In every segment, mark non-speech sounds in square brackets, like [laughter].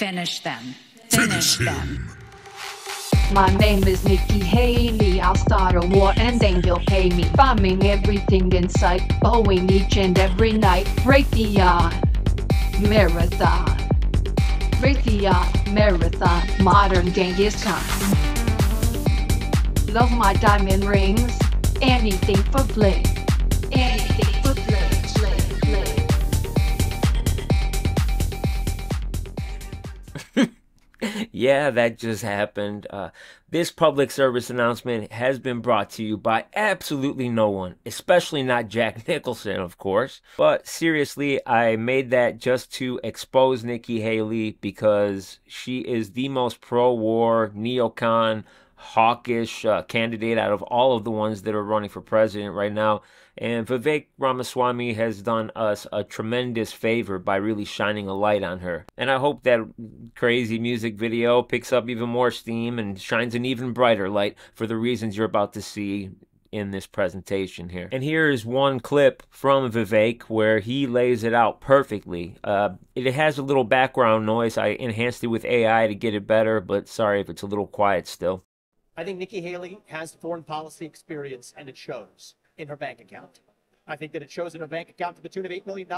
Finish them. Finish them. My name is Nikki Haley. I'll start a war and then you'll pay me. Bombing everything in sight, Boeing each and every night. Raytheon Marathon. Raytheon Marathon. Modern Genghis Khan. Love my diamond rings. Anything for bling. Yeah, that just happened. Uh, this public service announcement has been brought to you by absolutely no one, especially not Jack [laughs] Nicholson, of course. But seriously, I made that just to expose Nikki Haley because she is the most pro war, neocon, hawkish uh, candidate out of all of the ones that are running for president right now. And Vivek Ramaswamy has done us a tremendous favor by really shining a light on her. And I hope that crazy music video picks up even more steam and shines an even brighter light for the reasons you're about to see in this presentation here. And here is one clip from Vivek where he lays it out perfectly. Uh, it has a little background noise. I enhanced it with AI to get it better, but sorry if it's a little quiet still. I think Nikki Haley has foreign policy experience, and it shows in her bank account. I think that it shows in her bank account to the tune of $8 million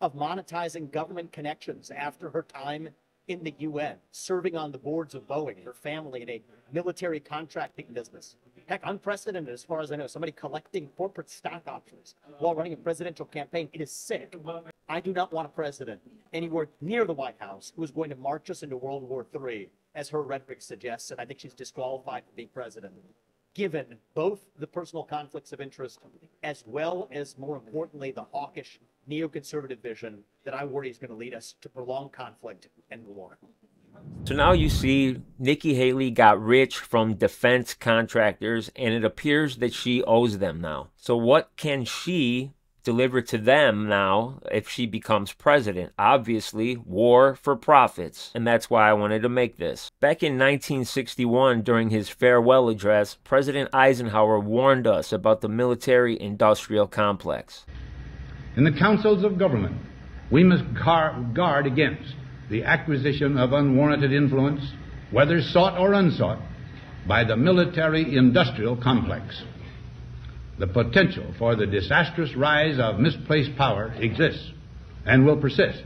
of monetizing government connections after her time in the UN, serving on the boards of Boeing, her family in a military contracting business. Heck, unprecedented as far as I know, somebody collecting corporate stock options while running a presidential campaign. It is sick. I do not want a president anywhere near the White House who is going to march us into World War III, as her rhetoric suggests, and I think she's disqualified from being president given both the personal conflicts of interest as well as, more importantly, the hawkish neoconservative vision that I worry is going to lead us to prolonged conflict and war. So now you see Nikki Haley got rich from defense contractors, and it appears that she owes them now. So, what can she deliver to them now if she becomes president. Obviously, war for profits, and that's why I wanted to make this. Back in 1961, during his farewell address, President Eisenhower warned us about the military industrial complex. In the councils of government, we must guard against the acquisition of unwarranted influence, whether sought or unsought, by the military industrial complex the potential for the disastrous rise of misplaced power exists and will persist.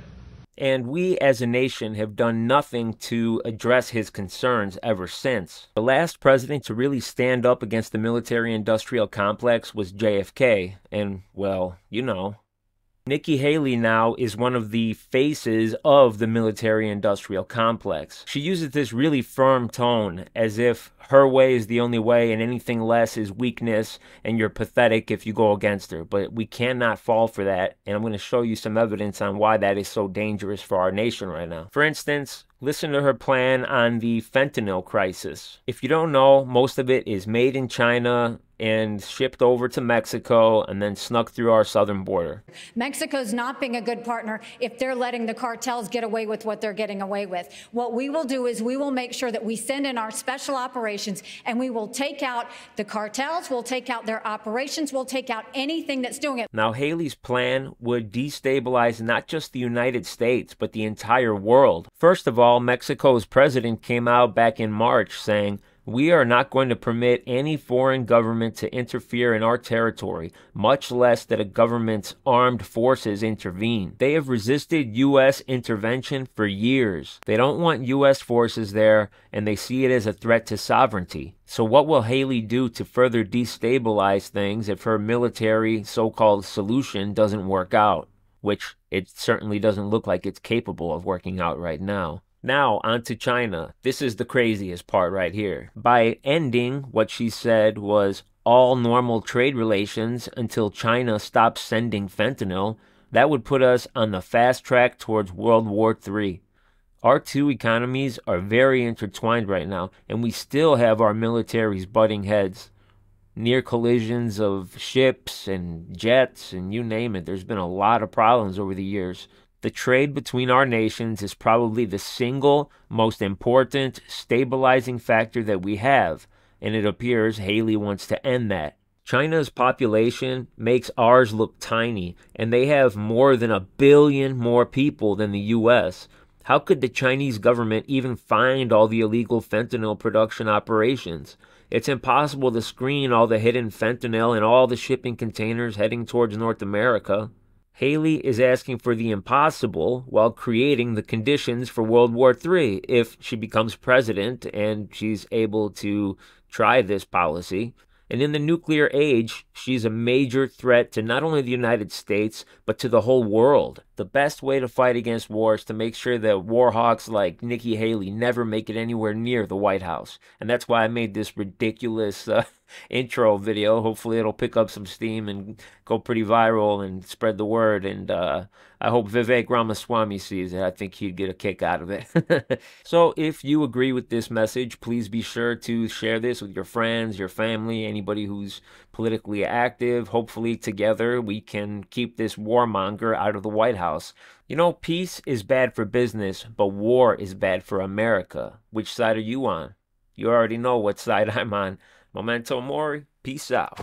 And we as a nation have done nothing to address his concerns ever since. The last president to really stand up against the military industrial complex was JFK. And, well, you know, Nikki Haley now is one of the faces of the military industrial complex. She uses this really firm tone as if her way is the only way and anything less is weakness and you're pathetic if you go against her. But we cannot fall for that. And I'm going to show you some evidence on why that is so dangerous for our nation right now. For instance, listen to her plan on the fentanyl crisis. If you don't know, most of it is made in China and shipped over to Mexico and then snuck through our southern border. Mexico's not being a good partner if they're letting the cartels get away with what they're getting away with. What we will do is we will make sure that we send in our special operations and we will take out the cartels, we'll take out their operations, we'll take out anything that's doing it. Now, Haley's plan would destabilize not just the United States, but the entire world. First of all, Mexico's president came out back in March saying, we are not going to permit any foreign government to interfere in our territory, much less that a government's armed forces intervene. They have resisted U.S. intervention for years. They don't want U.S. forces there, and they see it as a threat to sovereignty. So, what will Haley do to further destabilize things if her military so called solution doesn't work out? Which it certainly doesn't look like it's capable of working out right now. Now, on to China. This is the craziest part right here. By ending what she said was all normal trade relations until China stops sending fentanyl, that would put us on the fast track towards World War III. Our two economies are very intertwined right now, and we still have our militaries butting heads. Near collisions of ships and jets, and you name it. There's been a lot of problems over the years. The trade between our nations is probably the single most important stabilizing factor that we have, and it appears Haley wants to end that. China's population makes ours look tiny, and they have more than a billion more people than the US. How could the Chinese government even find all the illegal fentanyl production operations? It's impossible to screen all the hidden fentanyl in all the shipping containers heading towards North America. Haley is asking for the impossible while creating the conditions for World War III if she becomes president and she's able to try this policy. And in the nuclear age, she's a major threat to not only the United States, but to the whole world. The best way to fight against war is to make sure that war hawks like Nikki Haley never make it anywhere near the White House. And that's why I made this ridiculous uh, [laughs] intro video. Hopefully, it'll pick up some steam and go pretty viral and spread the word. And uh, I hope Vivek Ramaswamy sees it. I think he'd get a kick out of it. [laughs] so, if you agree with this message, please be sure to share this with your friends, your family, anybody who's politically active. Hopefully, together we can keep this warmonger out of the White House. You know, peace is bad for business, but war is bad for America. Which side are you on? You already know what [laughs] side I'm on. Memento Mori, peace out.